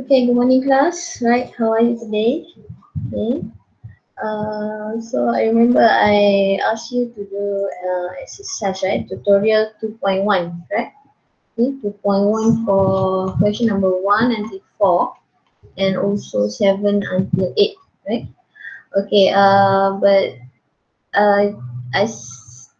Okay, good morning class. Right, how are you today? Okay. Uh, so I remember I asked you to do uh, exercise, right? Tutorial 2.1, right? Okay, 2.1 for question number 1 until 4 and also 7 until 8, right? Okay, uh, but uh, I,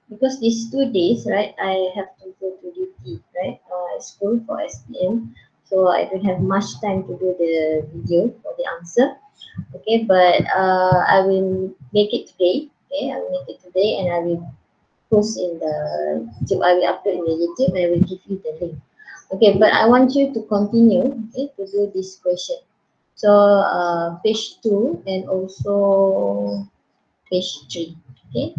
because these two days, right, I have to go to duty, right, uh, school for SPM so I don't have much time to do the video for the answer. Okay, but uh, I will make it today. Okay, I will make it today and I will post in the YouTube. I will upload in the YouTube and I will give you the link. Okay, but I want you to continue okay, to do this question. So uh, page 2 and also page 3. Okay,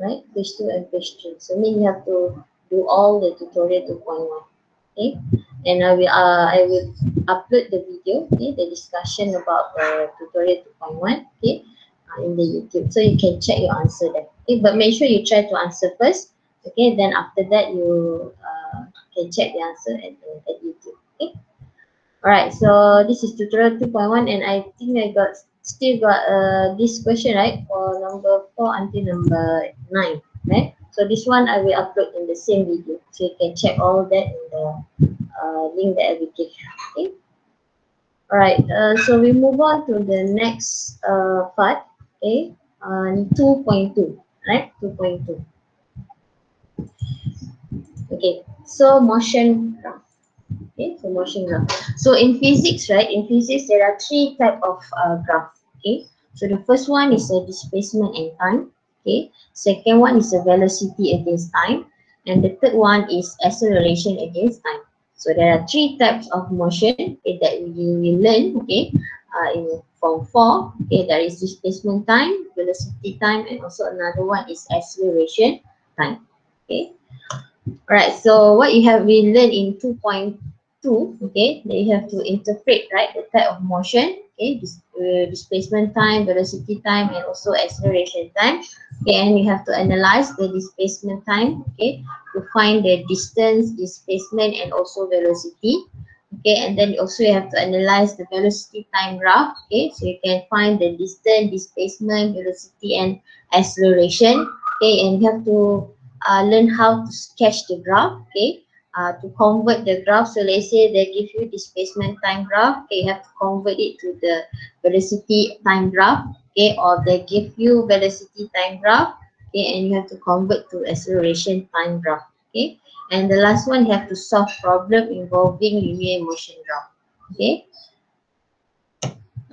right? Page 2 and page 3. So mean you have to do all the tutorial 2.1 okay? And I will uh, I will upload the video okay? The discussion about the tutorial 2.1 okay? Uh, in the YouTube. So you can check your answer there okay? But make sure you try to answer first okay? Then after that you uh, can check the answer at, the, at YouTube okay? Alright, so this is tutorial 2.1 and I think I got still got uh, this question right? For number 4 until number 9 right so this one I will upload in the same video. So you can check all that in the uh, link that I will give. Okay. Alright, uh, so we move on to the next uh, part. Okay, uh, 2.2, right? 2.2. Okay, so motion graph. Okay, so motion graph. So in physics, right? In physics, there are three type of uh, graph. Okay, so the first one is a displacement and time. Okay, second one is the velocity against time, and the third one is acceleration against time. So there are three types of motion okay, that we will learn. Okay, uh, in form four. Okay, there is displacement time, velocity time, and also another one is acceleration time. Okay. Alright, so what you have we learned in 2.2, okay, that you have to interpret, right, the type of motion okay, dis uh, displacement time, velocity time, and also acceleration time. Okay, and you have to analyze the displacement time, okay, to find the distance, displacement, and also velocity. Okay, and then also you have to analyze the velocity time graph. Okay, so you can find the distance, displacement, velocity, and acceleration. Okay, and you have to uh, learn how to sketch the graph. Okay, uh, to convert the graph. So let's say they give you displacement time graph, okay, you have to convert it to the velocity time graph, okay, or they give you velocity time graph, okay, and you have to convert to acceleration time graph, okay. And the last one, you have to solve problem involving linear motion graph, okay.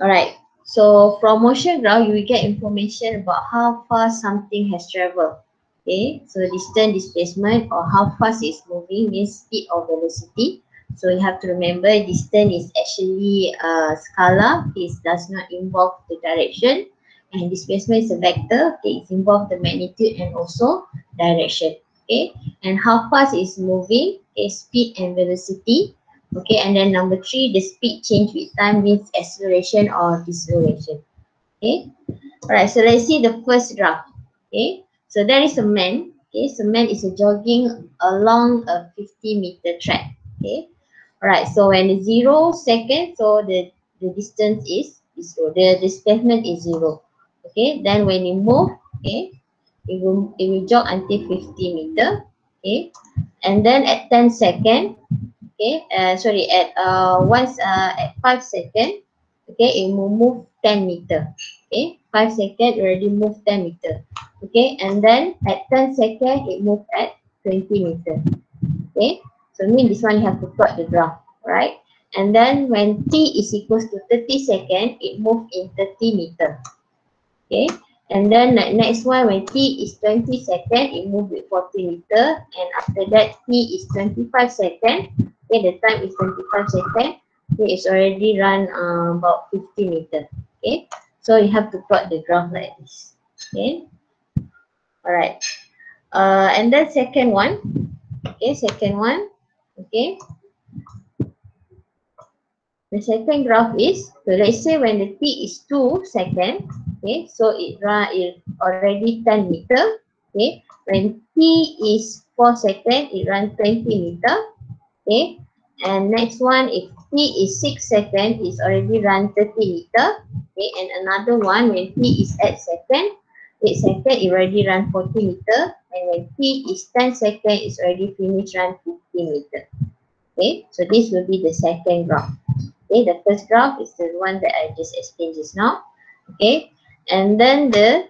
Alright, so from motion graph, you will get information about how far something has traveled, Okay, so distance displacement or how fast it's moving means speed or velocity. So you have to remember distance is actually a scalar. It does not involve the direction. And displacement is a vector. Okay, it involves the magnitude and also direction. Okay, and how fast it's moving is speed and velocity. Okay, and then number three, the speed change with time means acceleration or deceleration. Okay, alright, so let's see the first graph. Okay, so there is a man. Okay, so man is jogging along a 50 meter track. Okay, all right. So when zero second, so the the distance is zero. The displacement is zero. Okay, then when you move, okay, it will it will jog until 50 meter. Okay, and then at 10 second, okay, uh, sorry, at uh once uh at five second, okay, it will move 10 meter. Okay, 5 second already move 10 meter. Okay, and then at 10 second it moved at 20 meter. Okay, so mean this one you have to plot the graph, right? And then when t is equals to 30 second, it moved in 30 meter. Okay, and then next one when t is 20 second, it moved with 40 meter. And after that t is 25 second, okay, the time is 25 second. It's already run uh, about 50 meter. Okay, so you have to plot the graph like this. Okay. Alright. Uh, and then second one. Okay, second one. Okay. The second graph is, so let's say when the t is 2 second, okay, so it run it already 10 meter. Okay, when t is 4 second, it run 20 meter. Okay, And next one, if t is 6 second, it's already run 30 meter. Okay, and another one, when t is 8 second, 8 second, it already run 40 meter. And when t is 10 second, it's already finished run 50 meter. Okay, so this will be the second graph. Okay, the first graph is the one that I just explained just now. Okay, and then the,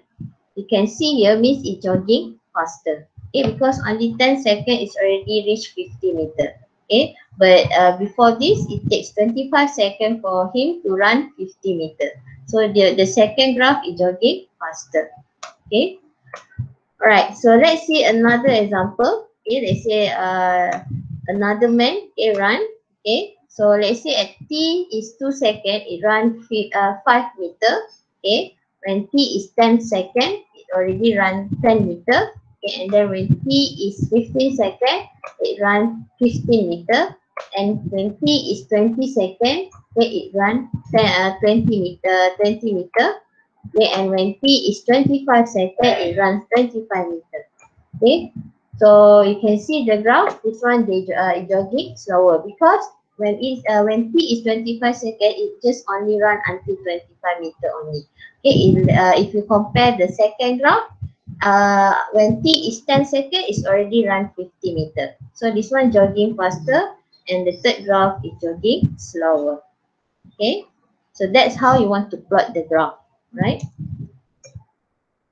you can see here means it's jogging faster. Okay, because only 10 second is already reached 50 meter. Okay, but uh, before this, it takes 25 seconds for him to run 50 meter. So the, the second graph is jogging faster. Okay. Alright, so let's see another example. Okay, let's say uh, another man, okay, run. Okay, so let's say at T is 2 second, it run uh, 5 meter. Okay, when T is 10 second, it already run 10 meter. Okay, and then when T is 15 second, it run 15 meter. And when T is 20 second, okay, it run 10, uh, 20 meter, 20 meter. Okay, and when T is 25 second, it runs 25 meter. Okay, so you can see the graph, this one they uh, jogging slower because when it uh, when T is 25 second, it just only run until 25 meter only. Okay, in, uh, if you compare the second graph, uh, when T is 10 second, it's already run 50 meter. So this one jogging faster and the third graph is jogging slower. Okay, so that's how you want to plot the graph, right?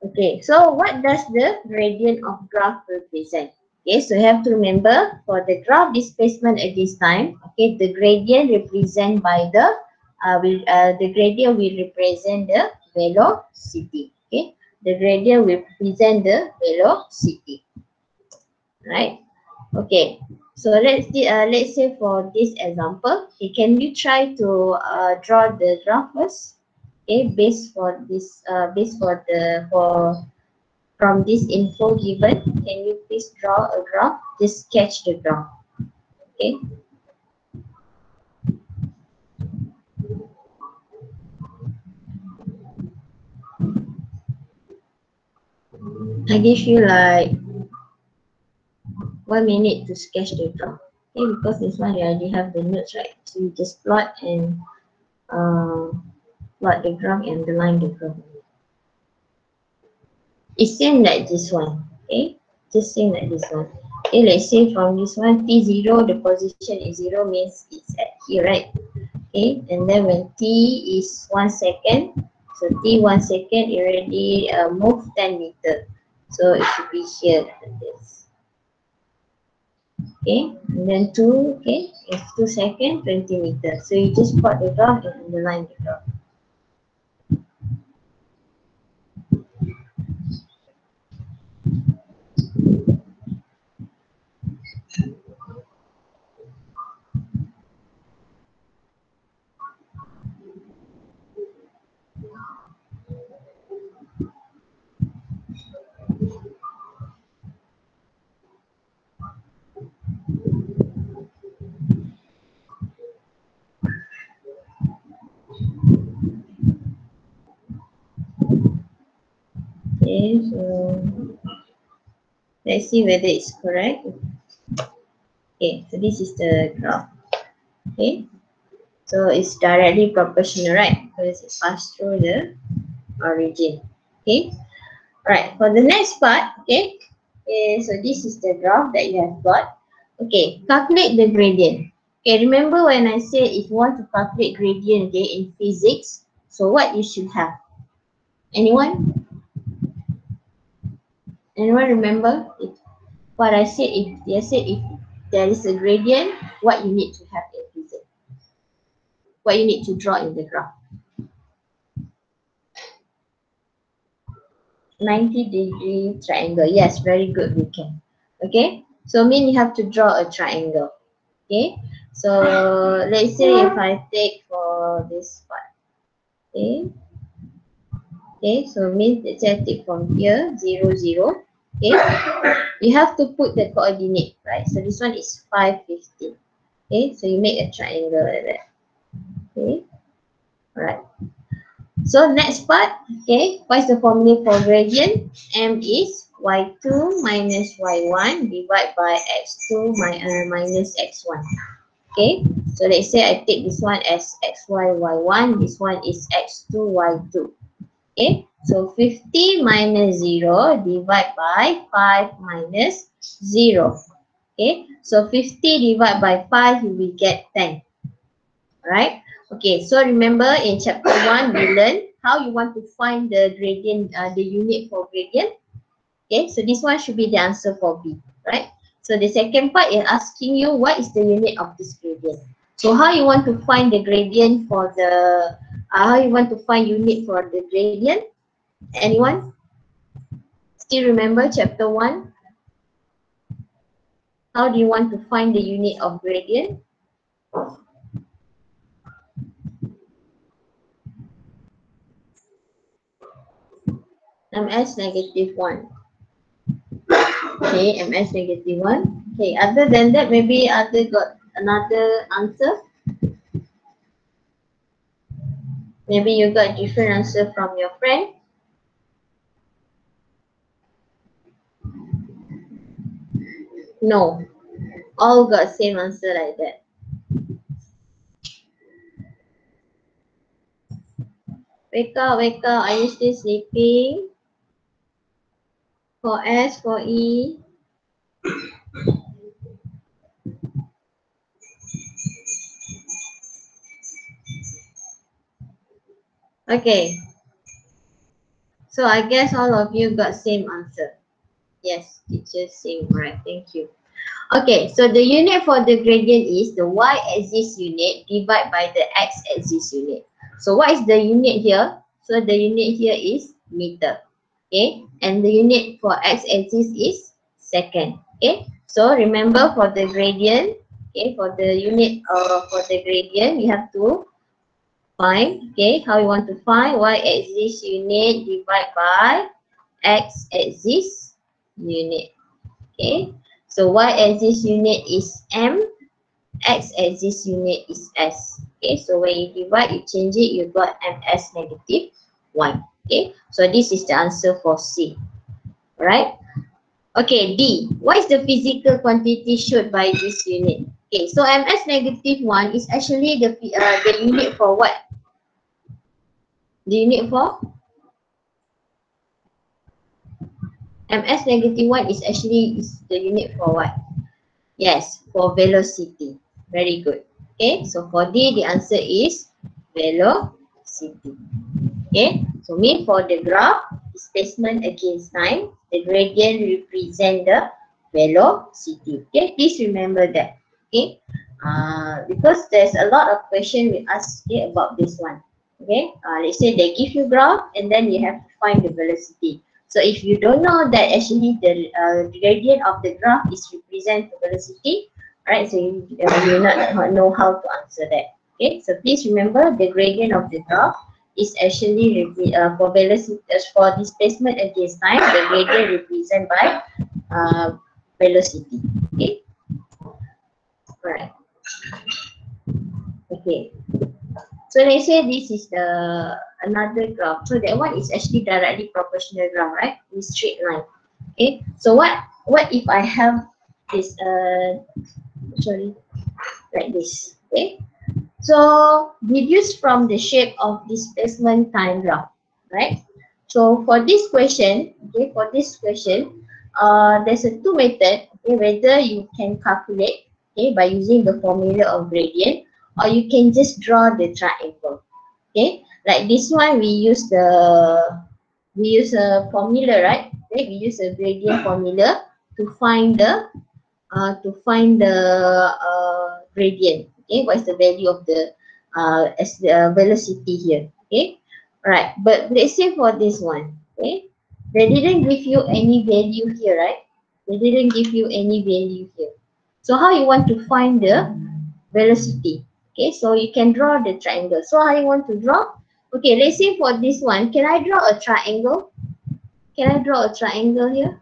Okay, so what does the gradient of graph represent? Okay, so you have to remember for the graph displacement at this time, okay, the gradient represent by the, uh, will, uh, the gradient will represent the velocity, okay. The gradient will represent the velocity, right? Okay, so let's uh, let's say for this example, okay, can you try to uh, draw the graph first? Okay, based for this, uh, based for the, for, from this info given, can you please draw a graph? Just sketch the graph, okay? I give you like one minute to sketch the graph. Okay, because this one you already have the notes, right? So you just plot and uh, plot the graph and the line the graph. It seems like this one, okay? Just same like this one. Okay, let's say from this one, T0, the position is 0 means it's at here, right? Okay, and then when T is 1 second, so T 1 second, it already uh, moved 10 meter. So it should be here like this. Okay, and then 2, okay, it's 2 second, 20 meter. So you just plot the graph and underline the graph. Okay, so let's see whether it's correct. Okay, so this is the graph. Okay, so it's directly proportional, right? Because it passed through the origin. Okay, right. For the next part, okay, okay, so this is the graph that you have got. Okay, calculate the gradient. Okay, remember when I said if you want to calculate gradient okay, in physics, so what you should have? Anyone? Anyone remember if, what I said? If they said if there is a gradient, what you need to have in physics? What you need to draw in the graph? 90 degree triangle. Yes, very good, we can. Okay, so mean you have to draw a triangle. Okay, so let's say if I take for this part. Okay, Okay, so mean let's say I take from here, 0, 0. Okay, you have to put the coordinate, right? So this one is 550. Okay, so you make a triangle like that. Okay, alright. So next part, okay, what is the formula for gradient? M is y2 minus y1 divided by x2 mi uh, minus x1. Okay, so let's say I take this one as xy, y1, this one is x2, y2. Okay, so 50 minus 0 divide by 5 minus 0. Okay, so 50 divided by 5, you will get 10. Right? Okay, so remember in chapter 1, we learned how you want to find the gradient, uh, the unit for gradient. Okay, so this one should be the answer for B, right? So the second part is asking you what is the unit of this gradient. So how you want to find the gradient for the, uh, how you want to find unit for the gradient? Anyone? Still remember chapter 1? How do you want to find the unit of gradient? ms negative 1. Okay, ms negative 1. Okay, other than that, maybe other got another answer? Maybe you got different answer from your friend? No, all got same answer like that. Wake up, wake up. Are you still sleeping? For S, for E. Okay. So I guess all of you got same answer. Yes, teacher same, right? Thank you. Okay, so the unit for the gradient is the y-axis unit divided by the x-axis unit. So what is the unit here? So the unit here is meter. Okay, and the unit for x-axis is second. Okay, so remember for the gradient, okay, for the unit uh, for the gradient, you have to find, okay, how you want to find y-axis unit divided by x-axis unit. Okay, so y-axis unit is m, x-axis unit is s. Okay, so when you divide, you change it, you got ms negative 1. Okay, so this is the answer for C. Alright. Okay, D. What is the physical quantity showed by this unit? Okay, so ms negative 1 is actually the, uh, the unit for what? The unit for? Ms negative 1 is actually is the unit for what? Yes, for velocity. Very good. Okay, so for D, the answer is velocity. Okay, so mean for the graph, displacement against time, the gradient represent the velocity. Okay, please remember that. Okay, uh, because there's a lot of question we ask okay, about this one. Okay, uh, let's say they give you graph and then you have to find the velocity. So if you don't know that actually the uh, gradient of the graph is represent the velocity, right? So you uh, you not know how to answer that. Okay, so please remember the gradient of the graph is actually uh, for velocity uh, for displacement against time. The gradient represent by uh, velocity. Okay, right. Okay. So let's say this is the another graph. So that one is actually directly proportional graph, right? In straight line. Okay. So what what if I have this uh sorry like this? Okay. So deduce from the shape of displacement time graph, right? So for this question, okay, for this question, uh, there's a two method. Okay, whether you can calculate, okay, by using the formula of gradient, or you can just draw the triangle. Okay, like this one we use the we use a formula, right? Okay, we use a gradient formula to find the uh, to find the uh, gradient. Okay, what is the value of the uh, as the uh, velocity here? Okay, right. But let's say for this one, okay, they didn't give you any value here, right? They didn't give you any value here. So how you want to find the velocity? Okay, so you can draw the triangle. So you want to draw? Okay, let's say for this one, can I draw a triangle? Can I draw a triangle here?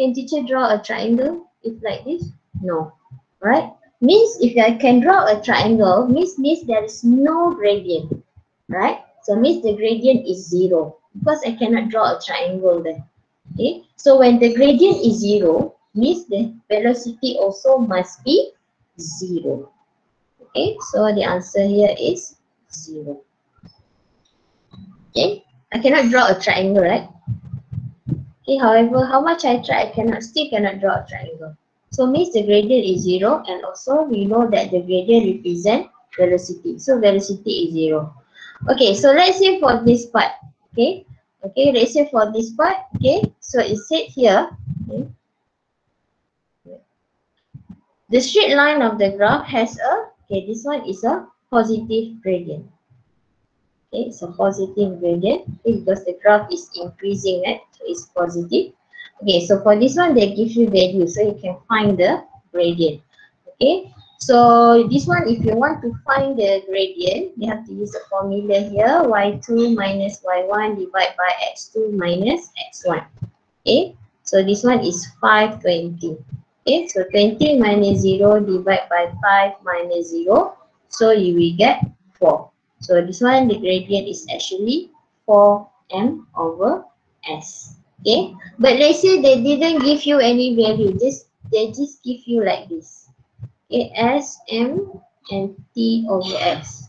Can teacher draw a triangle if like this? No, right? Means if I can draw a triangle, means means there is no gradient, right? So means the gradient is zero because I cannot draw a triangle there. Okay, so when the gradient is zero, means the velocity also must be zero. Okay, so the answer here is zero. Okay, I cannot draw a triangle, right? Okay, however, how much I try, I cannot still cannot draw a triangle. So means the gradient is zero and also we know that the gradient represent velocity. So velocity is zero. Okay, so let's say for this part, okay, okay, let's say for this part, okay, so it said here, okay, the straight line of the graph has a, okay, this one is a positive gradient. Okay, it's a positive gradient because the graph is increasing, right? So it's positive. Okay, so for this one, they give you value, so you can find the gradient. Okay, so this one, if you want to find the gradient, you have to use a formula here, y2 minus y1 divided by x2 minus x1. Okay, so this one is 520. Okay, so 20 minus 0 divided by 5 minus 0. So you will get 4. So this one, the gradient is actually 4m over s. Okay, but let's say they didn't give you any value, just they just give you like this. Okay, s, m, and t over s.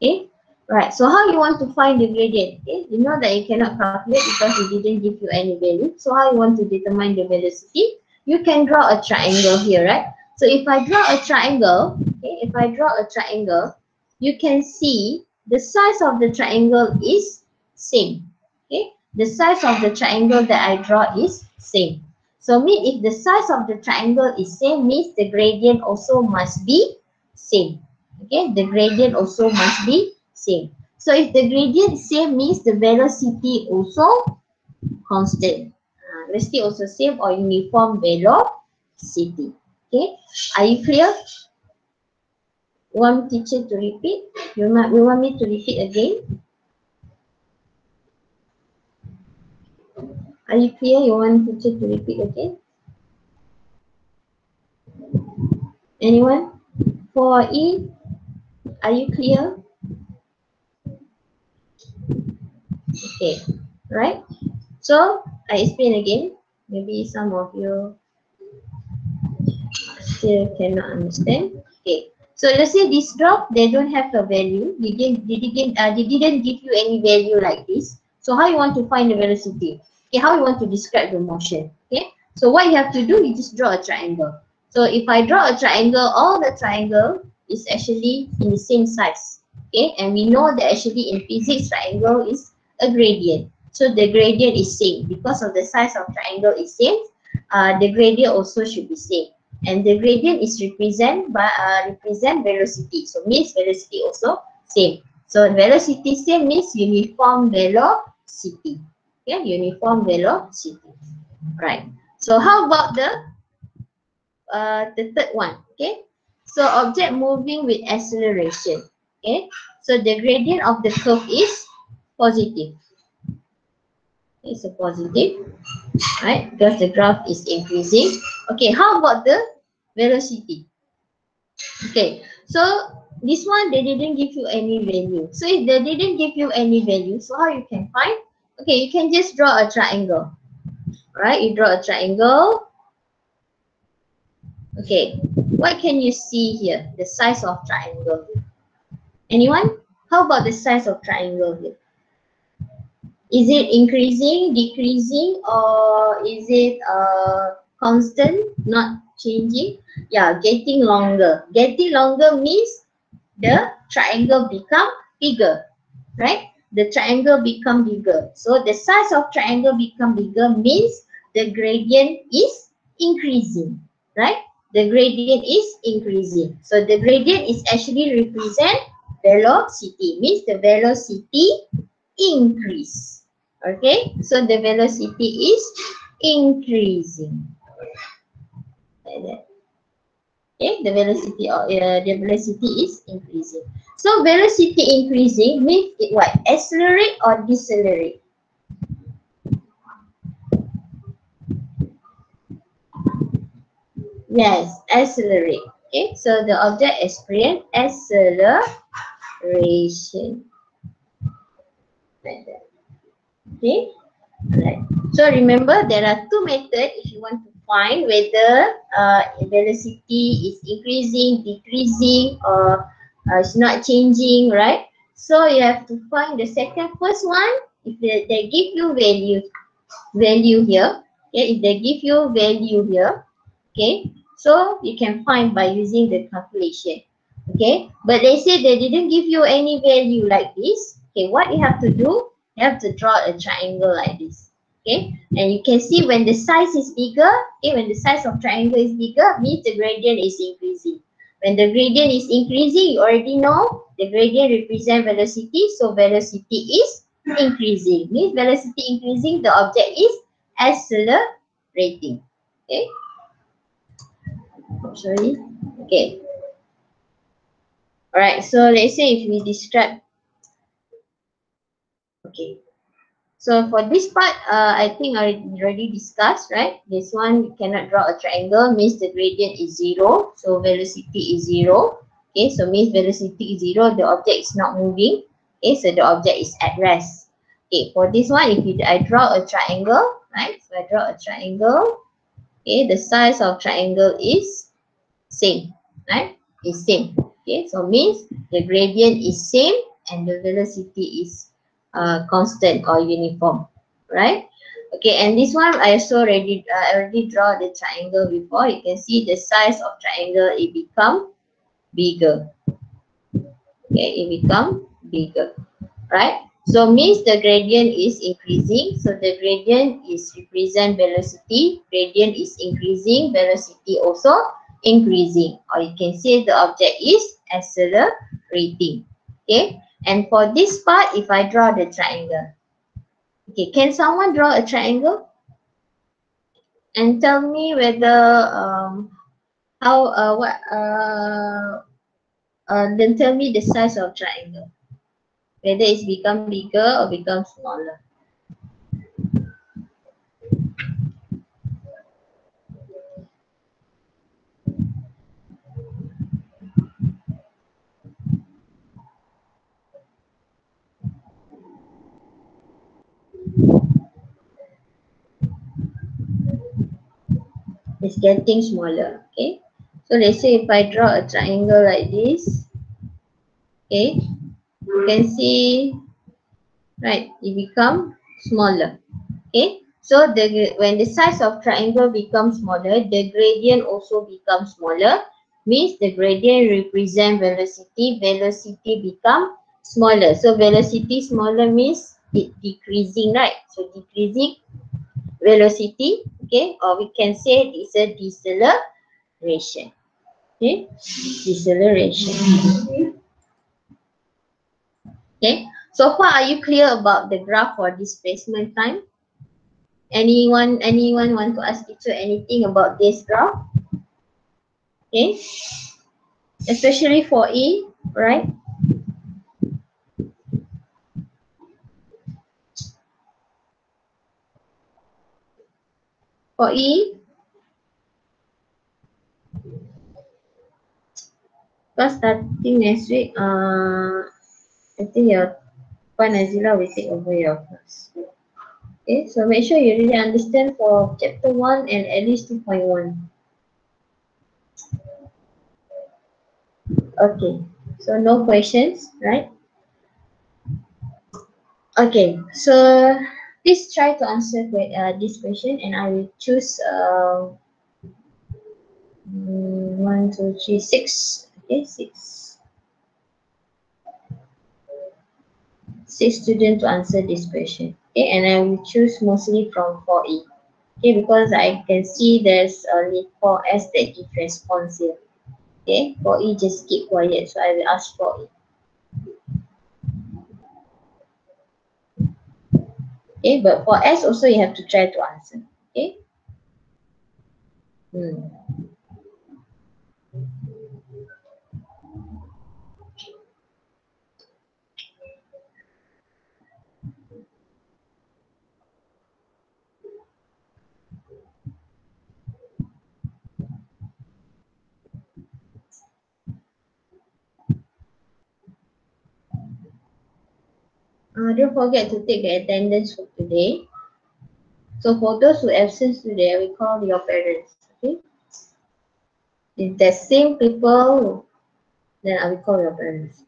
Okay, right. So how you want to find the gradient? Okay, you know that you cannot calculate because it didn't give you any value. So how you want to determine the velocity? You can draw a triangle here, right? So if I draw a triangle, okay, if I draw a triangle, you can see the size of the triangle is same. Okay, the size of the triangle that I draw is same. So mean if the size of the triangle is same means the gradient also must be same. Okay, the gradient also must be same. So if the gradient same means the velocity also constant velocity also same or uniform velocity. Okay, are you clear? You want teacher to repeat? You want, you want me to repeat again? Are you clear? You want teacher to repeat again? Anyone? For E, are you clear? Okay, right? So I explain again. Maybe some of you still cannot understand. Okay. So let's say this drop, they don't have a value. They didn't, they didn't, uh, they didn't give you any value like this. So how you want to find the velocity? Okay, how you want to describe the motion? Okay. So what you have to do, you just draw a triangle. So if I draw a triangle, all the triangle is actually in the same size. Okay, and we know that actually in physics, triangle is a gradient. So the gradient is same. Because of the size of triangle is same, uh, the gradient also should be same. And the gradient is represent by uh, represent velocity. So means velocity also same. So velocity same means uniform velocity. Okay, uniform velocity. Right. So how about the uh, the third one? Okay. So object moving with acceleration. Okay. So the gradient of the curve is positive is a positive, right? Because the graph is increasing. Okay, how about the velocity? Okay, so this one they didn't give you any value. So if they didn't give you any value, so how you can find? Okay, you can just draw a triangle, right? You draw a triangle. Okay, what can you see here? The size of triangle. Anyone? How about the size of triangle here? Is it increasing, decreasing, or is it uh, constant, not changing? Yeah, getting longer. Getting longer means the triangle become bigger, right? The triangle become bigger. So the size of triangle become bigger means the gradient is increasing, right? The gradient is increasing. So the gradient is actually represent velocity, means the velocity increase. Okay, so the velocity is increasing. Like that. Okay, the velocity uh, the velocity is increasing. So velocity increasing means it what? Accelerate or decelerate? Yes, accelerate. Okay, so the object experience acceleration. Like that. Okay. Alright. So remember there are two methods if you want to find whether uh, velocity is increasing, decreasing, or uh, it's not changing, right? So you have to find the second first one. If they, they give you value, value here, okay, if they give you value here, okay, so you can find by using the calculation, okay. But they say they didn't give you any value like this. Okay, what you have to do, you have to draw a triangle like this okay? And you can see when the size is bigger okay when the size of triangle is bigger means the gradient is increasing. When the gradient is increasing you already know the gradient represent velocity so velocity is increasing. Means velocity increasing the object is accelerating okay? Sorry. Okay. All right so let's say if we describe okay so for this part, uh, I think I already discussed, right? This one, you cannot draw a triangle, means the gradient is zero. So velocity is zero. Okay, so means velocity is zero, the object is not moving. Okay, so the object is at rest. Okay, for this one, if you, I draw a triangle, right? So I draw a triangle. Okay, the size of triangle is same, right? Is same. Okay, so means the gradient is same and the velocity is uh, constant or uniform, right? Okay, and this one I also already uh, already draw the triangle before. You can see the size of triangle it become bigger. Okay, it become bigger, right? So means the gradient is increasing. So the gradient is represent velocity. Gradient is increasing. Velocity also increasing. Or you can say the object is accelerating. Okay. And for this part, if I draw the triangle. Okay, can someone draw a triangle? And tell me whether, um, how, uh, what, uh, uh, then tell me the size of triangle. Whether it's become bigger or become smaller. It's getting smaller, okay? So let's say if I draw a triangle like this, okay, you can see, right, it become smaller, okay? So the when the size of triangle becomes smaller, the gradient also becomes smaller. Means the gradient represent velocity, velocity become smaller. So velocity smaller means it decreasing, right? So decreasing velocity, okay, or we can say it is a deceleration. Okay, deceleration. Okay, so far are you clear about the graph for displacement time? Anyone, anyone want to ask teacher anything about this graph? Okay, especially for E, right? For E, because starting next week, uh, I think your Puan Nazila will take over your class. Okay, so make sure you really understand for chapter 1 and at least 2.1. Okay, so no questions, right? Okay, so please try to answer uh, this question and I will choose uh, mm, one, two, three, six. Okay, six. Six students to answer this question. Okay, and I will choose mostly from 4E. Okay, because I can see there's only 4S that give response here. Okay, 4E just keep quiet, so I will ask 4E. Okay, but for S also you have to try to answer. Okay. Hmm. Uh, don't forget to take the attendance for today. So for those who absent today, we call your parents. Okay. If the same people, then I will call your parents.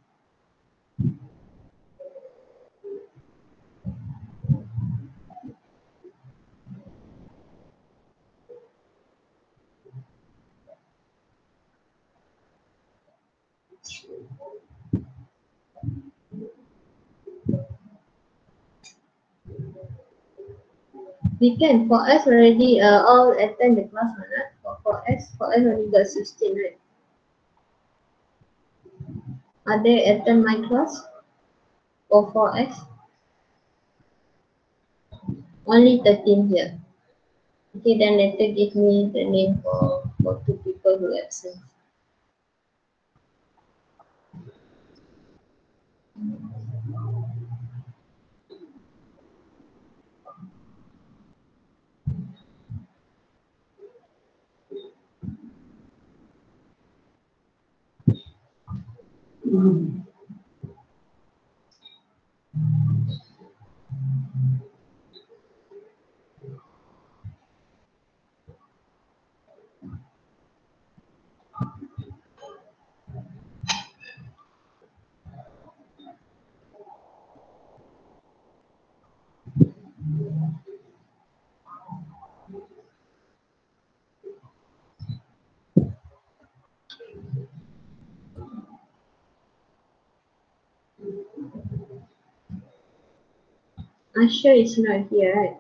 We can. For us already, uh, all attend the class, right? For, for us, for us only got 16, right? Are they attend my class? Or for us? Only 13 here. Okay, then later give me the name for, for two people who absent. Amen. Asha is not here, right?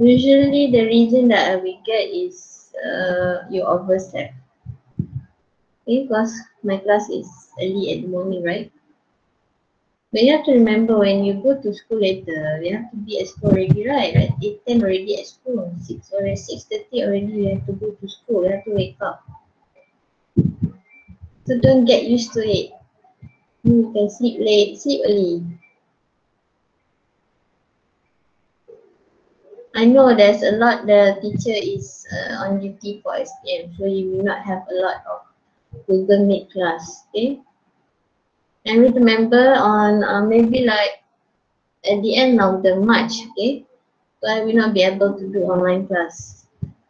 Usually the reason that we get is uh, you overstep. Okay, because my class is early at the morning, right? But you have to remember when you go to school later, you have to be at school already, right? At 8, 10 already at school, 6 or 6.30 already you have to go to school, you have to wake up. So don't get used to it. You can sleep late, sleep early. I know there's a lot the teacher is uh, on duty for SPM, so you will not have a lot of Google Meet class, okay? And remember on uh, maybe like at the end of the March, okay? So I will not be able to do online class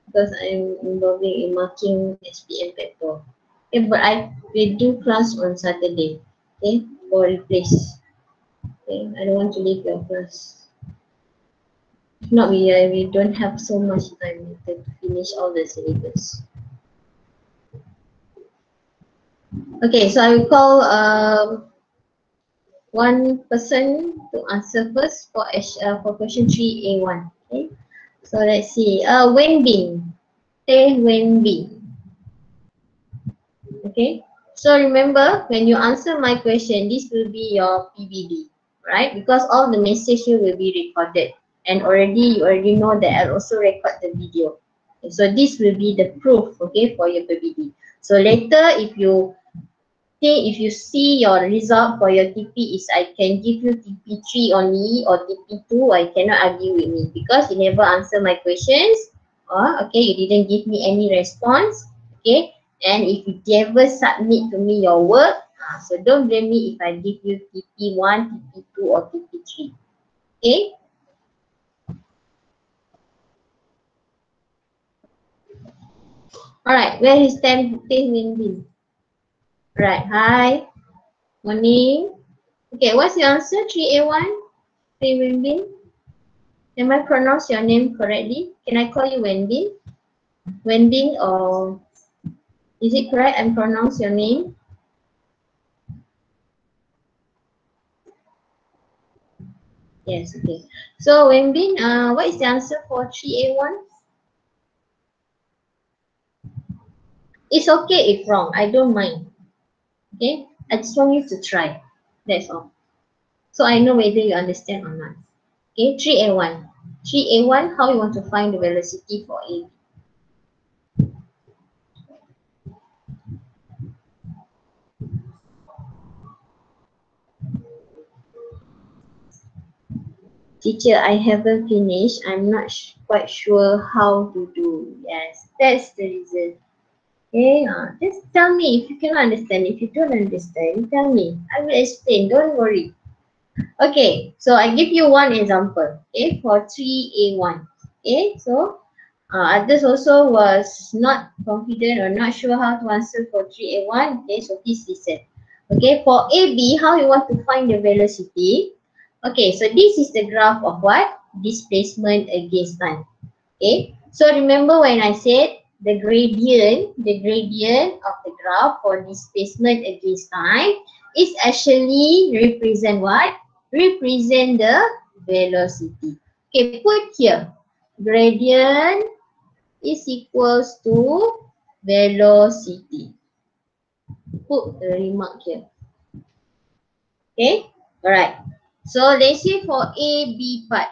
because I'm involving in marking SPM paper. Okay, but I will do class on Saturday, okay? For replace. Okay, I don't want to leave your class. If not, we, uh, we don't have so much time to finish all the syllabus. Okay, so I will call um, one person to answer first for uh, for question 3A1. Okay, so let's see. Uh, Wen Bin. Teh Wen Bin. Okay, so remember when you answer my question, this will be your PBD, right? Because all the message here will be recorded and already you already know that I'll also record the video. Okay, so this will be the proof, okay, for your PBD. So later if you Okay, if you see your result for your TP is I can give you TP3 only or TP2, I cannot argue with me because you never answer my questions or okay, you didn't give me any response. Okay, and if you never submit to me your work, uh, so don't blame me if I give you TP1, TP2 or TP3. Okay. Alright, where is Tem Tim Win Right, hi. Morning. Okay, what's your answer? 3A1? Three Wenbin? Am I pronounce your name correctly? Can I call you Wenbin? Wenbin or is it correct and pronounce your name? Yes, okay. So Wenbin, uh, what is the answer for 3A1? It's okay if wrong, I don't mind. Okay, I just want you to try. That's all. So I know whether you understand or not. Okay, 3A1. 3A1, how you want to find the velocity for A? Teacher, I haven't finished. I'm not quite sure how to do. Yes, that's the reason. Okay, just tell me if you can understand. If you don't understand, tell me. I will explain. Don't worry. Okay, so I give you one example. Okay, for 3A1. Okay, so uh, others also was not confident or not sure how to answer for 3A1. Okay, so please listen. Okay, for AB, how you want to find the velocity? Okay, so this is the graph of what? Displacement against time. Okay, so remember when I said the gradient, the gradient of the graph for displacement against time is actually represent what? Represent the velocity. Okay, put here. Gradient is equals to velocity. Put the remark here. Okay, alright. So let's say for A, B part,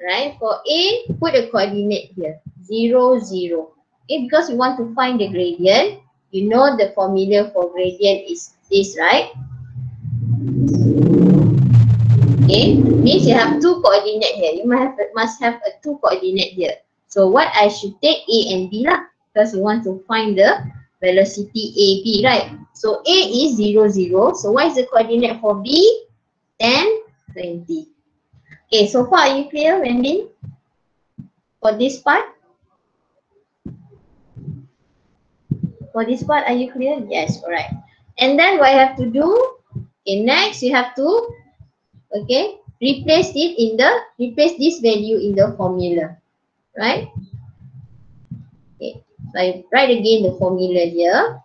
right? For A, put a coordinate here, 0, 0. Okay, because we want to find the gradient, you know the formula for gradient is this, right? Okay, means you have two coordinate here. You must have, must have a two coordinate here. So what I should take A and B lah, because we want to find the velocity A, B, right? So A is 0, 0. So what is the coordinate for B? 10, 20. Okay, so far are you clear, Wendy? For this part? For this part, are you clear? Yes, alright. And then what you have to do? Okay, next you have to, okay, replace it in the, replace this value in the formula, right? Okay, so I write again the formula here.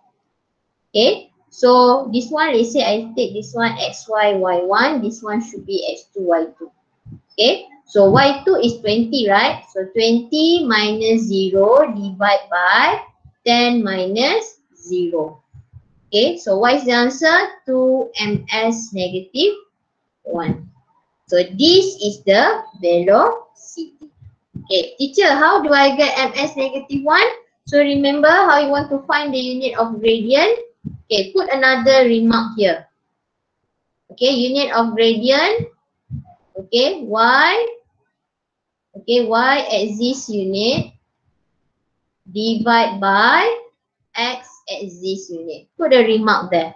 Okay, so this one, let's say I take this one xy, y1. This one should be x2, y2. Okay. So y2 is 20, right? So 20 minus 0 divide by 10 minus 0. Okay. So what is the answer? 2 ms negative 1. So this is the velocity. Okay. Teacher, how do I get ms negative 1? So remember how you want to find the unit of gradient? Okay, put another remark here. Okay, unit of gradient. Okay, y. Okay, y axis unit divide by x axis unit. Put a remark there.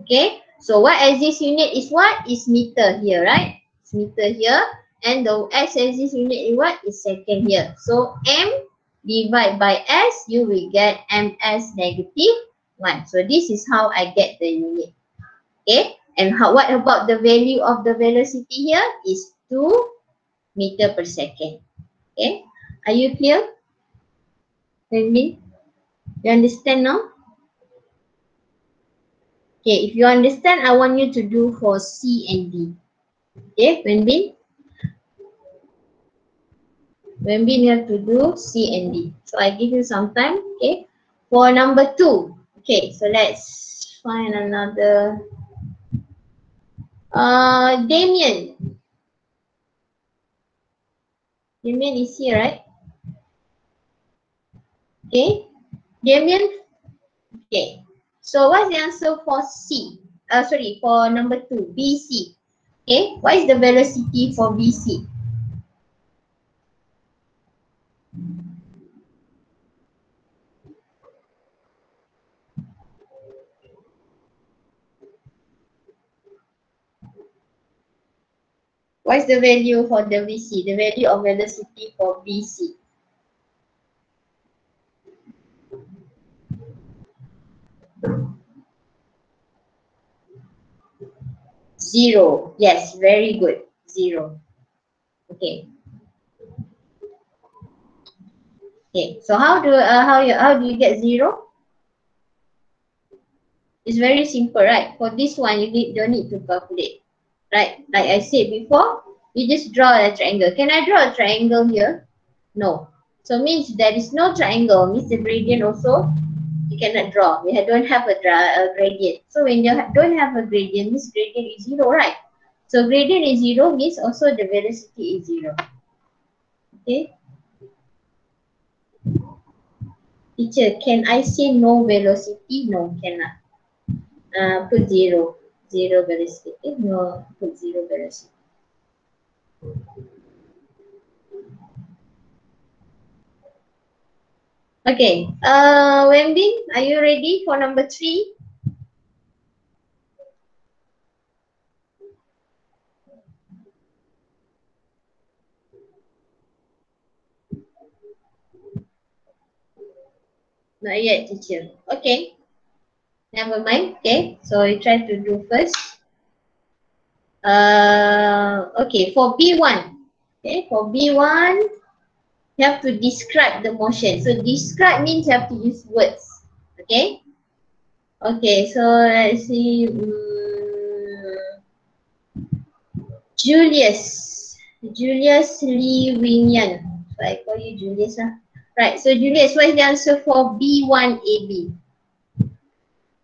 Okay, so y axis unit is what? Is meter here, right? It's meter here. And the x axis unit is what? Is second here. So m divide by s, you will get ms negative 1. So this is how I get the unit. Okay. And how, what about the value of the velocity here? Is 2 meter per second. Okay. Are you clear? Wenbin? You understand now? Okay. If you understand, I want you to do for C and D. Okay. Wenbin? Wenbin, you have to do C and D. So I give you some time. Okay. For number 2, Okay, so let's find another. Uh, Damien. Damien is here, right? Okay. Damien. Okay. So what's the answer for C? Uh, sorry, for number two, BC. Okay. What is the velocity for BC? What is the value for the BC? The value of velocity for BC. Zero. Yes, very good. Zero. Okay. Okay. So how do uh, how you how do you get zero? It's very simple, right? For this one, you need don't need to calculate right? Like I said before, you just draw a triangle. Can I draw a triangle here? No. So means there is no triangle, means the gradient also you cannot draw. We don't have a, a gradient. So when you don't have a gradient, this gradient is zero, right? So gradient is zero means also the velocity is zero. Okay. Teacher, can I say no velocity? No, cannot. Uh, put zero zero velocity. No, put zero velocity. Okay, uh, Wenbin, are you ready for number three? Not yet, teacher. Okay. Never mind. Okay. So we try to do first. Uh, okay. For B1. Okay. For B1, you have to describe the motion. So describe means you have to use words. Okay. Okay. So let's see. Um, Julius. Julius Lee Wing Yan. So I call you Julius. Huh? Right, so Julius, what is the answer for B1AB?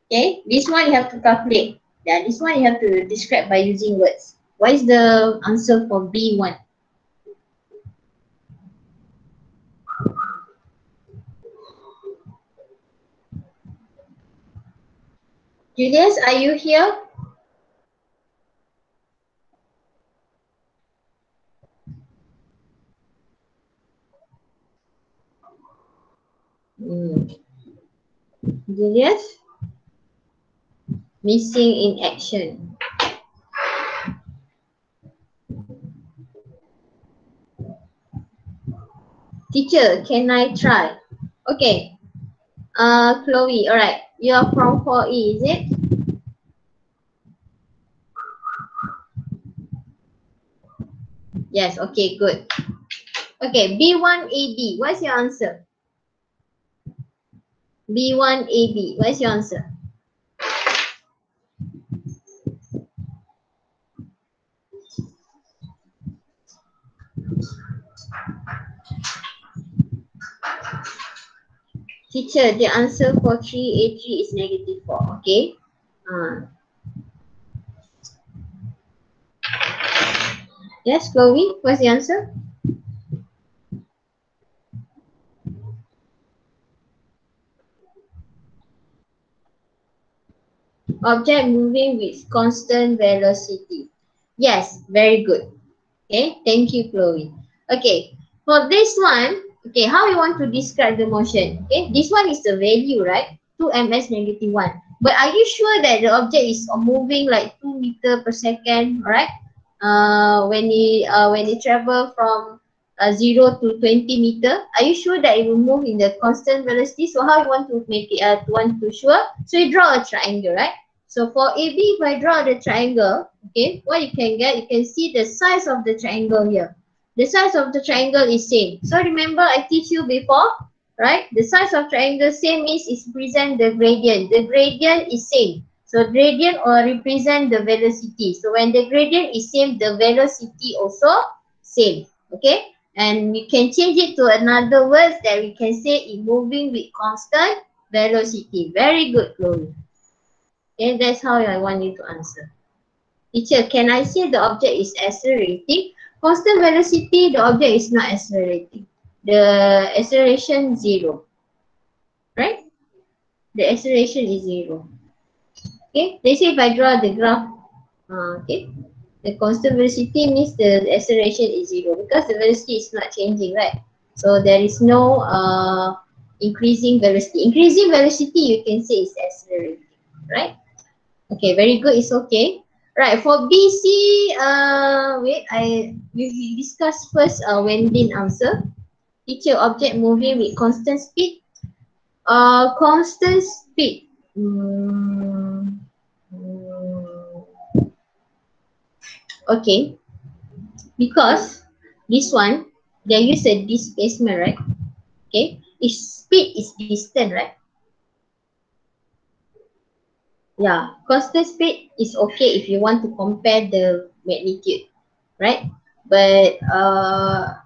Okay, this one you have to calculate. Yeah, this one you have to describe by using words. What is the answer for B1? Julius, are you here? Hmm. Julius? Missing in action. Teacher, can I try? Okay. Uh, Chloe, alright. You are from 4E, is it? Yes, okay, good. Okay, B1AB, what's your answer? B1AB. What is your answer? Teacher, the answer for 3A3 is negative 4. Okay. Uh. Yes, Chloe, what's the answer? object moving with constant velocity. Yes, very good. Okay, thank you, Chloe. Okay, for this one, okay, how you want to describe the motion? Okay, this one is the value, right? 2 ms negative 1. But are you sure that the object is moving like 2 meter per second, right? Uh, when it, uh, when it travel from uh, 0 to 20 meter, are you sure that it will move in the constant velocity? So how you want to make it, uh, want to sure? So you draw a triangle, right? So for AB, if I draw the triangle, okay, what you can get, you can see the size of the triangle here. The size of the triangle is same. So remember I teach you before, right? The size of triangle same means it represent the gradient. The gradient is same. So gradient or represent the velocity. So when the gradient is same, the velocity also same. Okay? And we can change it to another words that we can say it moving with constant velocity. Very good, Chloe. Okay, that's how I want you to answer. Teacher, can I say the object is accelerating? Constant velocity, the object is not accelerating. The acceleration zero. Right? The acceleration is zero. Okay, let's say if I draw the graph, uh, okay, the constant velocity means the acceleration is zero because the velocity is not changing, right? So there is no uh, increasing velocity. Increasing velocity, you can say is accelerating, right? Okay, very good. It's okay. Right, for BC, uh, wait, I we discuss first uh, Wendy answer. Teacher object moving with constant speed. Uh, constant speed. Mm, okay, because this one, they use a displacement, right? Okay, its speed is distant, right? Yeah, constant speed is okay if you want to compare the magnitude, right? But uh,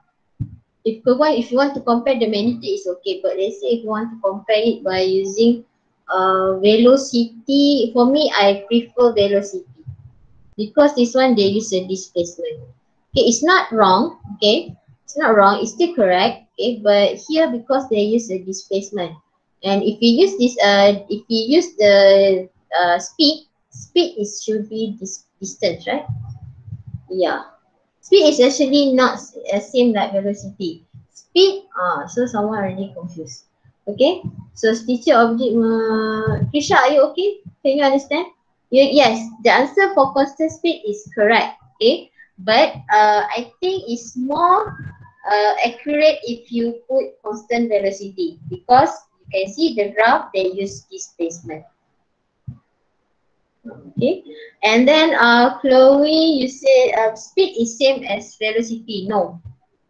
if you want if you want to compare the magnitude, it's okay. But let's say if you want to compare it by using uh, velocity, for me, I prefer velocity because this one they use a displacement. Okay, it's not wrong. Okay, it's not wrong. It's still correct. Okay, but here because they use a displacement, and if you use this, uh, if you use the uh, speed, speed is should be this distance, right? Yeah. Speed is actually not uh, same like velocity. Speed, ah, uh, so someone already confused. Okay, so teacher object, uh, Krisha, are you okay? Can you understand? You, yes, the answer for constant speed is correct. Okay, but uh, I think it's more uh, accurate if you put constant velocity because you can see the graph they use displacement. Okay, and then uh, Chloe, you say uh, speed is same as velocity. No,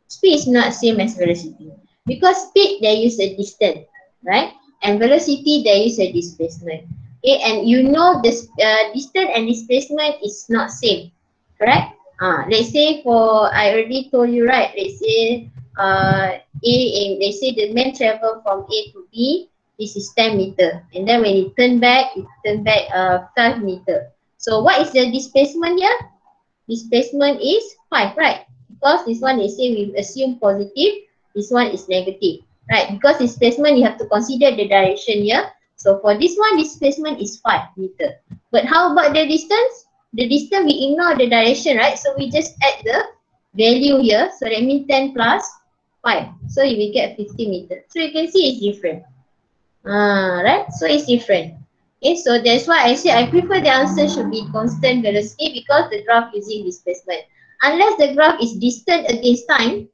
speed is not same as velocity. Because speed, they use a distance, right? And velocity, they use a displacement. Okay, and you know this uh, distance and displacement is not same, correct? Uh, let's say for, I already told you, right? Let's say uh, A, and they say the man travel from A to B, this is 10 meter. And then when it turn back, it turn back uh, 5 meter. So what is the displacement here? Displacement is 5, right? Because this one they say we assume positive, this one is negative, right? Because displacement, you have to consider the direction here. So for this one, displacement is 5 meter. But how about the distance? The distance, we ignore the direction, right? So we just add the value here. So that means 10 plus 5. So you will get 50 meter. So you can see it's different. Uh, right? So it's different. Okay, so that's why I say I prefer the answer should be constant velocity because the graph using displacement. Unless the graph is distant against time,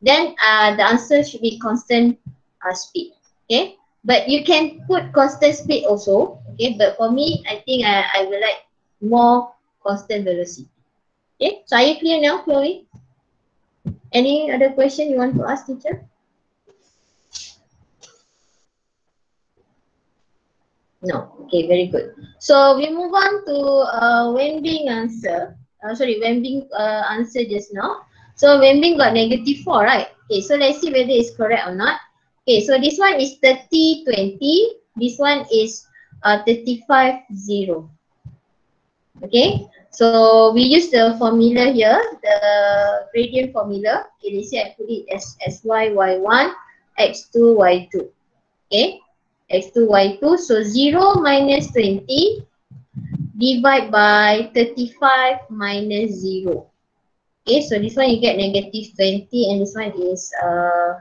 then uh, the answer should be constant uh, speed. Okay, but you can put constant speed also. Okay, but for me, I think I, I will like more constant velocity. Okay, so are you clear now, Chloe? Any other question you want to ask teacher? No. Okay, very good. So we move on to uh, Wenbing answer. Uh, sorry, Wenbing uh, answer just now. So Wenbing got negative 4, right? Okay, so let's see whether it's correct or not. Okay, so this one is 30, 20. This one is uh, 35, 0. Okay, so we use the formula here, the gradient formula. Okay, let's say I put it as sy, y1, x2, y2. Okay, x2, y2. So 0 minus 20 divide by 35 minus 0. Okay, so this one you get negative 20 and this one is, uh,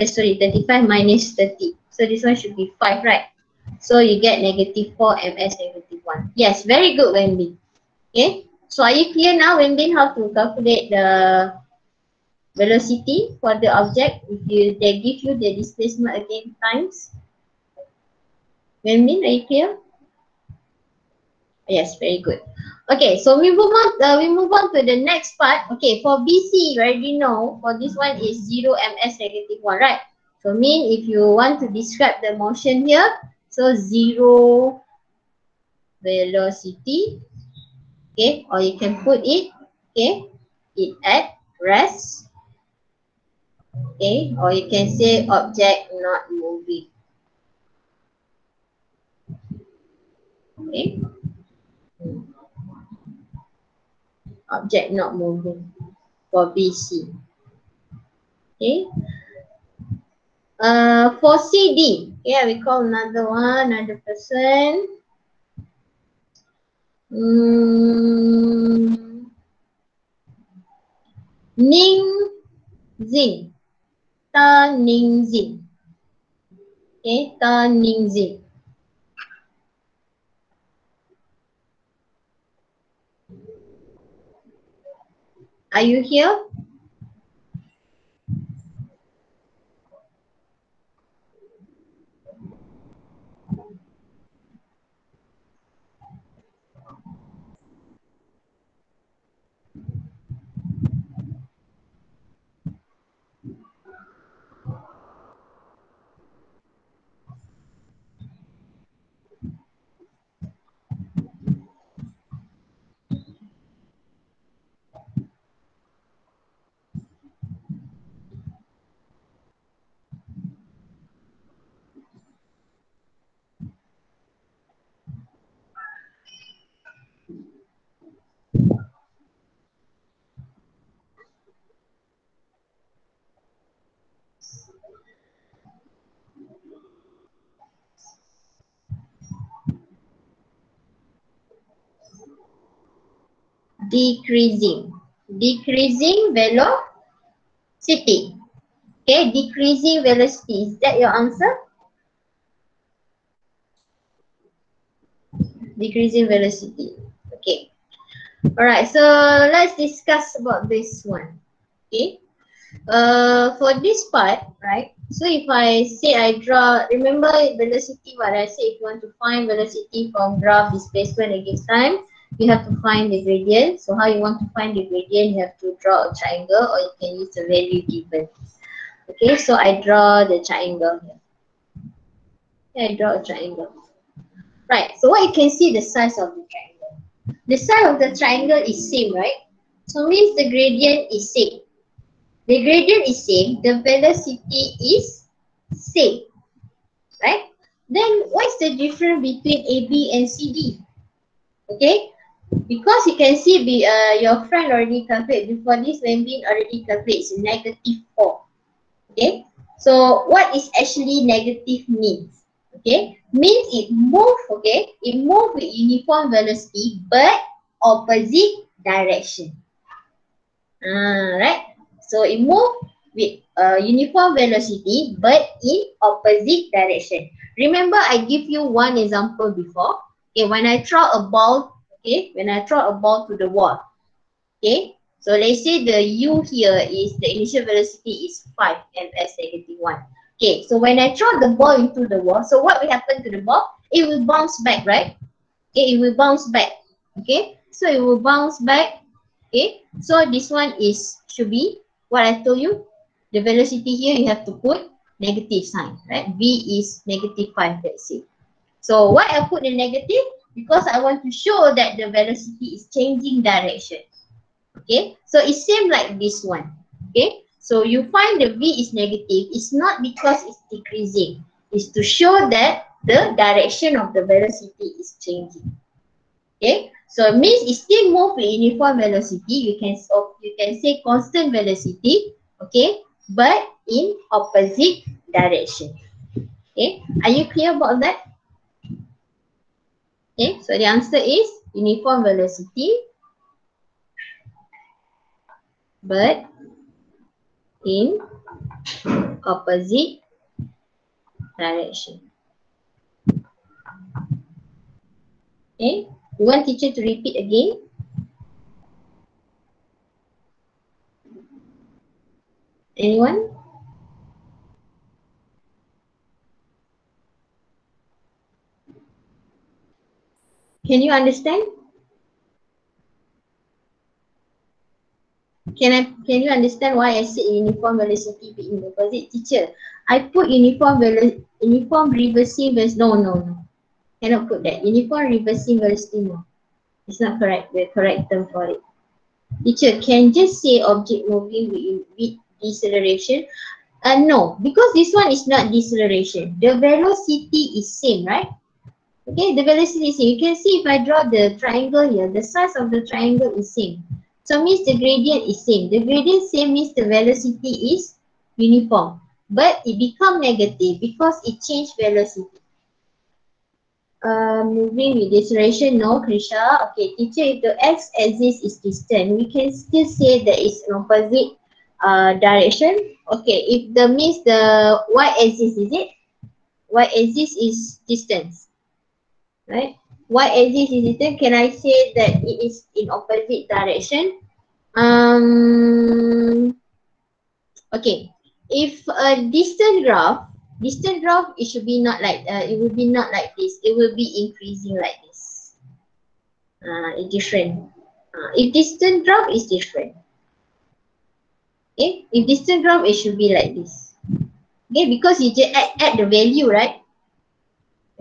uh, sorry, 35 minus 30. So this one should be 5, right? So you get negative 4 ms negative 1. Yes, very good Wendy. Okay, so are you clear now Wendy how to calculate the velocity for the object if you they give you the displacement again times? Wendy, are you clear? Yes, very good. Okay, so we move on. Uh, we move on to the next part. Okay, for BC, you already know for this one is zero ms negative one, right? So mean if you want to describe the motion here, so zero velocity, okay, or you can put it, okay, it at rest, okay, or you can say object not moving, okay. object not moving for BC. Okay. Uh, for CD, yeah, we call another one, another person. Mm. Ning Zing. Ta Ning Zing. Okay, Ta Ning Zing. Are you here? Decreasing. Decreasing velocity. Okay, decreasing velocity. Is that your answer? Decreasing velocity. Okay. Alright, so let's discuss about this one. Okay. Uh, for this part, right? So if I say I draw, remember velocity, what I say, if you want to find velocity from graph displacement against time, you have to find the gradient. So how you want to find the gradient, you have to draw a triangle or you can use the value given. Okay, so I draw the triangle here. I draw a triangle. Right, so what you can see the size of the triangle. The size of the triangle is same, right? So means the gradient is same. The gradient is same, the velocity is same, right? Then what's the difference between AB and CD? Okay, because you can see be, uh, your friend already calculate before this Lambin already calculates negative 4. Okay, so what is actually negative means? Okay, means it move, okay, it move with uniform velocity but opposite direction. Uh, right, so it move with uh, uniform velocity but in opposite direction. Remember I give you one example before. Okay, when I throw a ball, okay, when I throw a ball to the wall, okay, so let's say the u here is the initial velocity is 5 ms negative 1. Okay, so when I throw the ball into the wall, so what will happen to the ball? It will bounce back, right? Okay, it will bounce back. Okay, so it will bounce back. Okay, so this one is should be what I told you, the velocity here you have to put negative sign, right? V is negative 5, let's say. So why I put the negative? Because I want to show that the velocity is changing direction. Okay, so it's same like this one. Okay, so you find the V is negative, it's not because it's decreasing. It's to show that the direction of the velocity is changing. Okay, so it means it still move with uniform velocity. You can you can say constant velocity, okay, but in opposite direction. Okay, are you clear about that? Okay, so the answer is uniform velocity, but in opposite direction. Okay. You want teacher to repeat again? Anyone? Can you understand? Can I can you understand why I said uniform velocity be in the opposite teacher? I put uniform velo uniform reversing velocity. No, no, no cannot put that. Uniform reversing velocity no. It's not correct, the correct term for it. Teacher, can just say object moving with, with deceleration? Uh, no, because this one is not deceleration. The velocity is same, right? Okay, the velocity is same. You can see if I draw the triangle here, the size of the triangle is same. So means the gradient is same. The gradient same means the velocity is uniform. But it become negative because it changed velocity uh, moving with deceleration, no, Krisha. Okay, teacher, if the x-axis is distant, we can still say that it's an opposite uh, direction. Okay, if the means the y-axis, is it? Y-axis is distance, right? Y-axis is distant, can I say that it is in opposite direction? Um, okay, if a distant graph distant graph it should be not like uh, it will be not like this. It will be increasing like this. Uh, it's different. Uh, if distant graph is different. Okay? If distant graph it should be like this. Okay? Because you just add, add the value right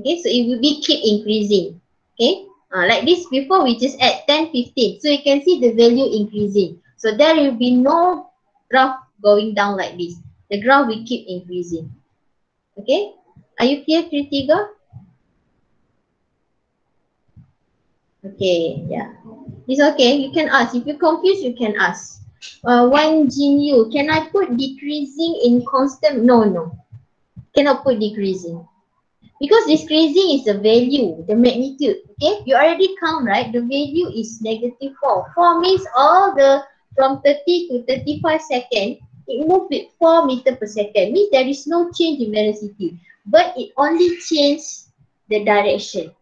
okay so it will be keep increasing okay uh, like this before we just add 10 15 so you can see the value increasing so there will be no graph going down like this the graph will keep increasing Okay. Are you clear Kritiga? Okay, yeah. It's okay. You can ask. If you're confused, you can ask. Uh, one GNU, can I put decreasing in constant? No, no. Cannot put decreasing. Because decreasing is the value, the magnitude. Okay, you already count, right? The value is negative 4. 4 means all the from 30 to 35 seconds, it moved with 4 meter per second. Means there is no change in velocity. But it only changed the direction.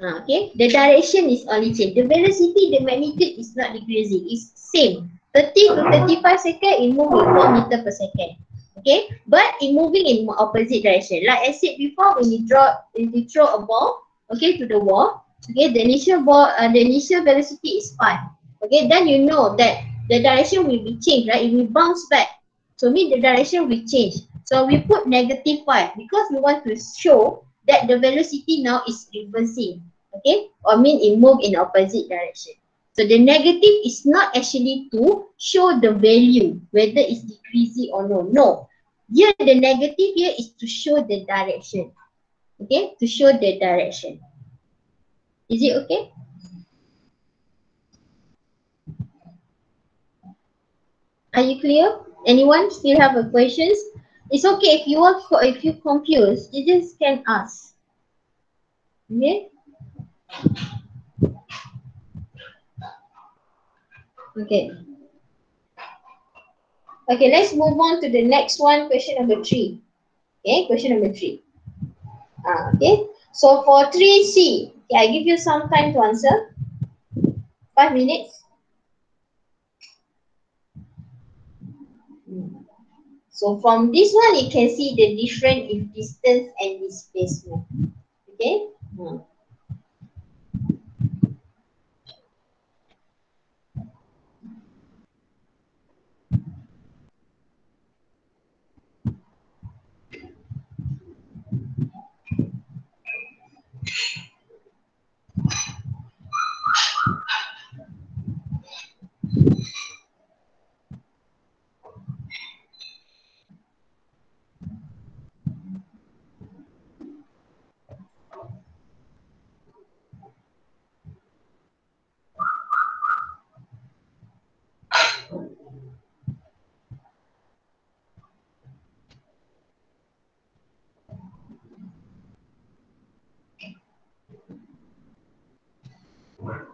Uh, okay, the direction is only changed. The velocity, the magnitude is not decreasing. It's same. 30 to 35 second, it moves with 4 meter per second. Okay, but it moving in opposite direction. Like I said before, when you draw, when you throw a ball, okay, to the wall, okay, the initial ball, uh, the initial velocity is 5. Okay, then you know that the direction will be changed, right? It will bounce back. So mean the direction will change. So we put negative 5 because we want to show that the velocity now is reversing. Okay, or mean it move in opposite direction. So the negative is not actually to show the value, whether it's decreasing or no. No. Here the negative here is to show the direction. Okay, to show the direction. Is it okay? Are you clear? Anyone still have a questions? It's okay if you are if you confused, you just can ask. Okay. Okay. Okay, let's move on to the next one, question number three. Okay, question number three. Uh, okay, so for 3C, okay, I give you some time to answer. Five minutes. So from this one, you can see the difference in distance and displacement. Okay. Hmm. Amen.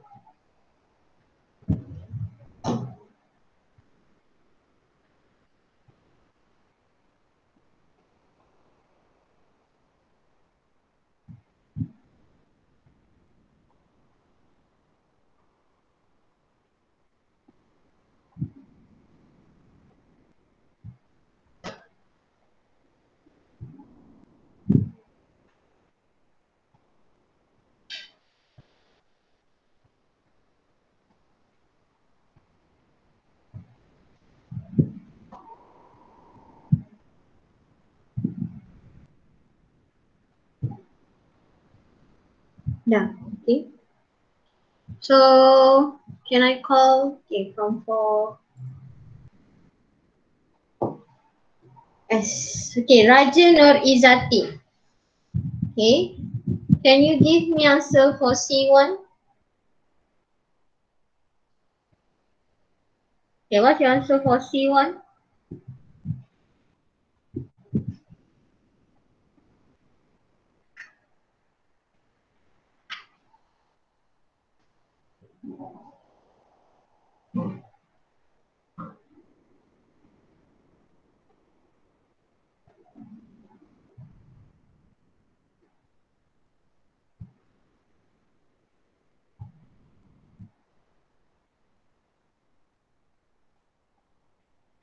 Yeah, okay. So can I call okay from four S okay Rajan or Izati. Okay. Can you give me answer for C1? Okay, what's your answer for C1?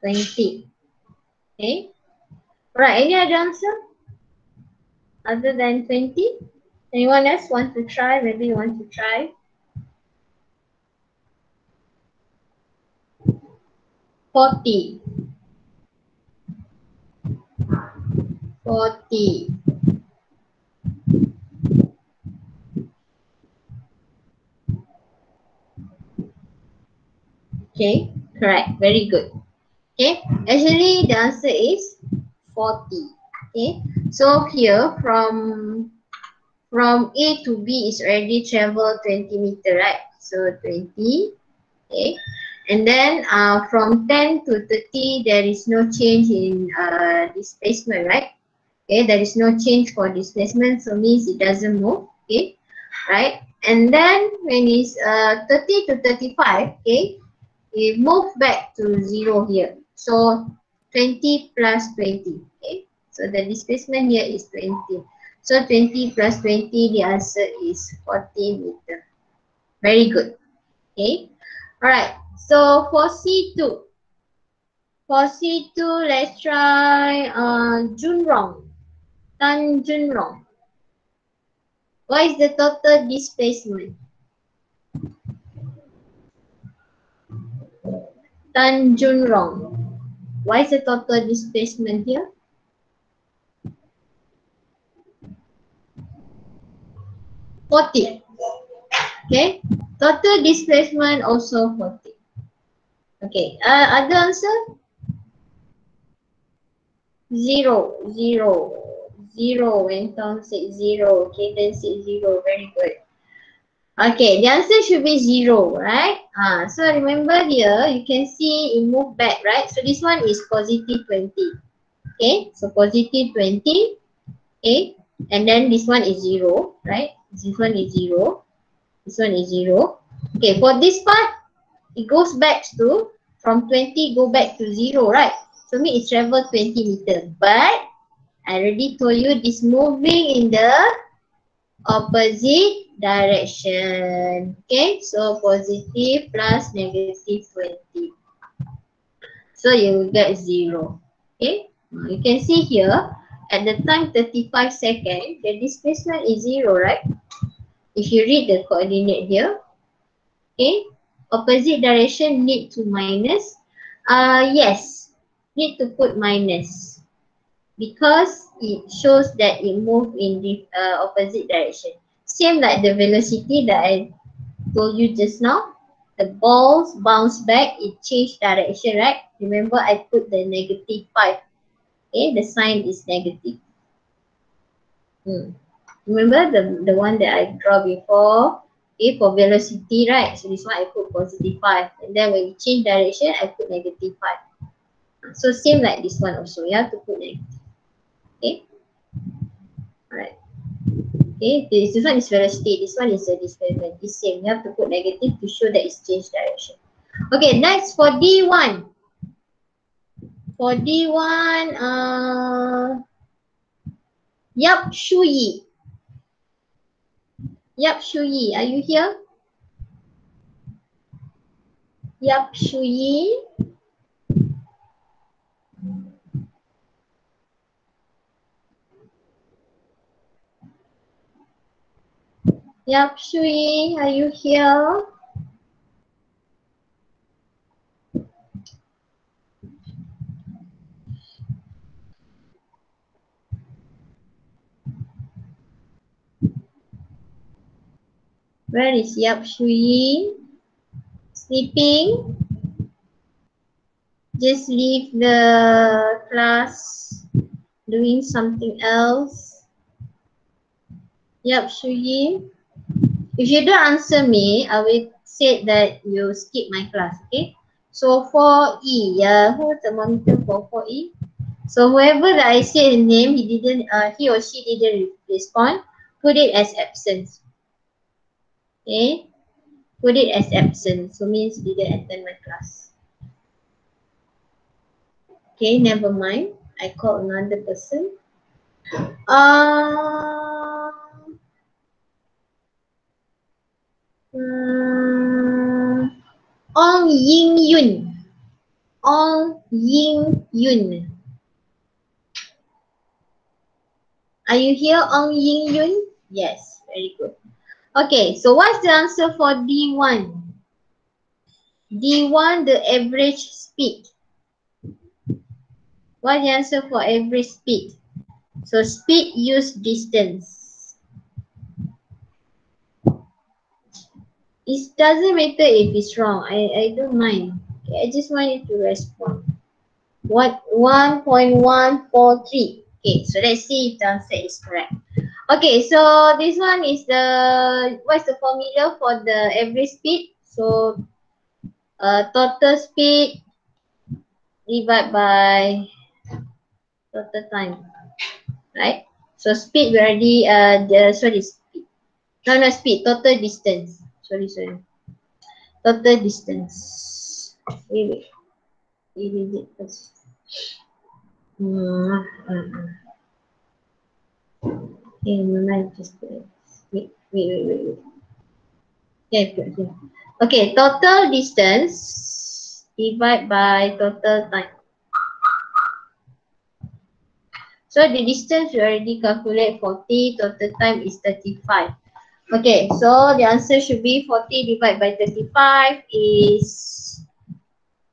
Twenty. Okay. Right, any other answer? Other than twenty? Anyone else want to try? Maybe you want to try. Forty. Forty. Okay, correct. Very good. Okay, actually the answer is 40. Okay, so here from from A to B is already travel 20 meter, right? So 20. Okay, and then uh, from 10 to 30, there is no change in uh, displacement, right? Okay, there is no change for displacement, so means it doesn't move. Okay, right? And then when it's uh, 30 to 35, okay, we move back to zero here. So 20 plus 20. Okay. So the displacement here is 20. So 20 plus 20, the answer is 40 meter. Very good. Okay. Alright. So for C2. For C2, let's try uh, Junrong. Tan Junrong. What is the total displacement? Tanjung Why is the total displacement here? Forty. Okay. Total displacement also forty. Okay. Uh, other answer? Zero. Zero. Zero. When Tom said zero. Okay. Then say zero. Very good. Okay, the answer should be zero, right? Ah, so remember here, you can see it move back, right? So this one is positive 20. Okay, so positive 20. Okay, and then this one is zero, right? This one is zero. This one is zero. Okay, for this part, it goes back to, from 20 go back to zero, right? So me it travel 20 meters. But, I already told you this moving in the opposite direction. Okay, so positive plus negative 20. So you get 0. Okay, you can see here at the time 35 second, the displacement is 0, right? If you read the coordinate here, okay, opposite direction need to minus. Uh, yes, need to put minus because it shows that it move in the uh, opposite direction same like the velocity that I told you just now. The balls bounce back, it change direction, right? Remember I put the negative 5. Okay, the sign is negative. Hmm. Remember the, the one that I draw before? Okay, for velocity, right? So this one I put positive 5. And then when you change direction, I put negative 5. So same like this one also, you have to put negative. Okay? Alright. Okay, this, this one is velocity, this one is a displacement. It's same. You have to put negative to show that it's changed direction. Okay, next for D1. For D1, uh, Yap Shuyi. Yap Shuyi, are you here? Yap Shuyi. Yap Shui, are you here? Where is Yap Shui? Sleeping? Just leave the class doing something else. Yap Shui. If you don't answer me, I will say that you skip my class, okay? So for E, yeah, who's the monitor for 4E? So whoever that I say the name, he didn't, uh, he or she didn't respond, put it as absence. Okay, put it as absent, so means didn't attend my class. Okay, never mind. I call another person. Uh, uh, Ong Ying Yun. Ong Ying Yun. Are you here, Ong Ying Yun? Yes, very good. Okay, so what's the answer for D1? D1, the average speed. What's the answer for average speed? So speed use distance. It doesn't matter if it's wrong. I, I don't mind. Okay, I just want you to respond. What 1.143. Okay, so let's see if the answer is correct. Okay, so this one is the what's the formula for the average speed? So uh, total speed divided by total time, right? So speed we already uh the sorry speed, no no speed total distance. Sorry sorry, total distance. Wait wait, wait wait first. Hmm. Uh, moment just wait wait wait wait wait. Okay, okay. Okay, total distance divide by total time. So the distance we already calculate 40, total time is 35. Okay, so the answer should be 40 divided by 35 is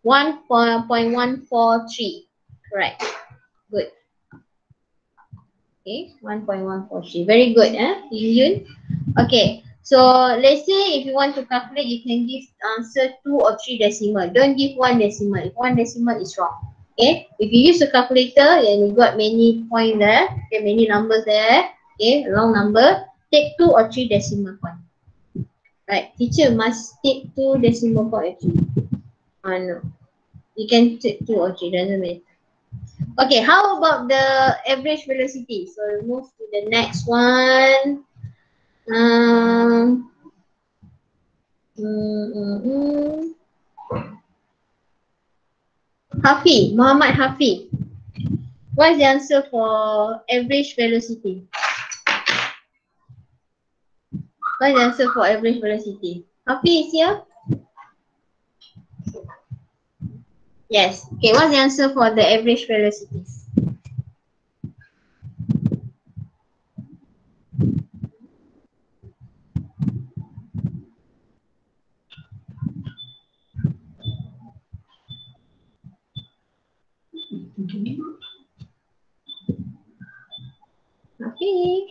1.143. Correct. Good. Okay, 1.143. Very good, eh, Yun Yun? Okay, so let's say if you want to calculate, you can give answer two or three decimal. Don't give one decimal. If one decimal is wrong. Okay, if you use a calculator and you got many point there, okay, many numbers there, okay, long number, take two or three decimal point. Right, teacher must take two decimal point actually. Oh no, you can take two or three, doesn't matter. Okay, how about the average velocity? So move to the next one. Um, mm, mm, mm. Muhammad Hafi. What's the answer for average velocity? What's the answer for average velocity? Hafi is here? Yes. Okay, what's the answer for the average velocities? Okay.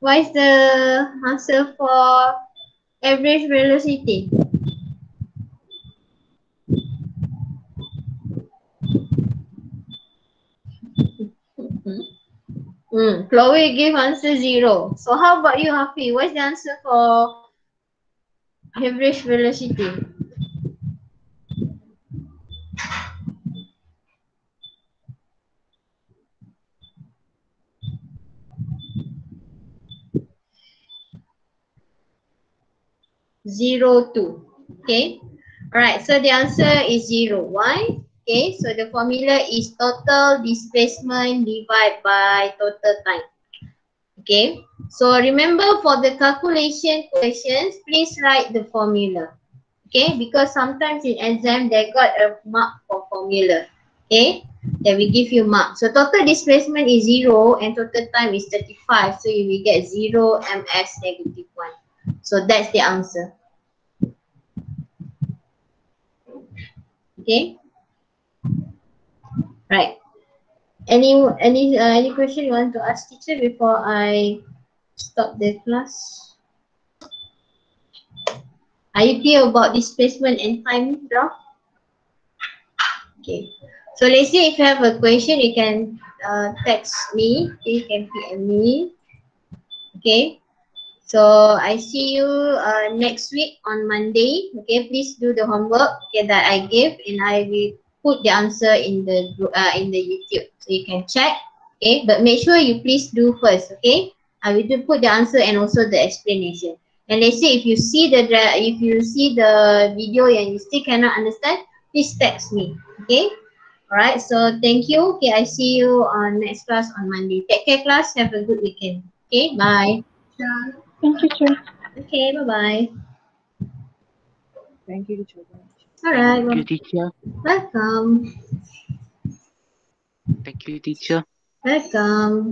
What is the answer for average velocity? Hmm. Chloe gave answer zero. So how about you, Hafi? What's the answer for average velocity? Zero two. Okay. Alright, so the answer is zero. Why? Okay, so the formula is total displacement divided by total time. Okay, so remember for the calculation questions, please write the formula. Okay, because sometimes in exam they got a mark for formula. Okay, then we give you mark. So total displacement is zero and total time is 35. So you will get zero ms negative one. So that's the answer. Okay. Right. Any any uh, any question you want to ask teacher before I stop the class? Are you clear about displacement and time draw? Okay. So let's say if you have a question, you can uh, text me. You can PM me. Okay. So I see you uh, next week on Monday. Okay, please do the homework okay, that I gave and I will put the answer in the uh, in the YouTube so you can check. Okay, but make sure you please do first. Okay, I will do put the answer and also the explanation. And let's say if you see the if you see the video and you still cannot understand, please text me. Okay. Alright, so thank you. Okay, I see you on next class on Monday. Take care class. Have a good weekend. Okay, bye. Thank you, teacher. Okay, bye-bye. Thank you, teacher. Alright, Thank you, teacher. welcome. Thank you, teacher. Welcome.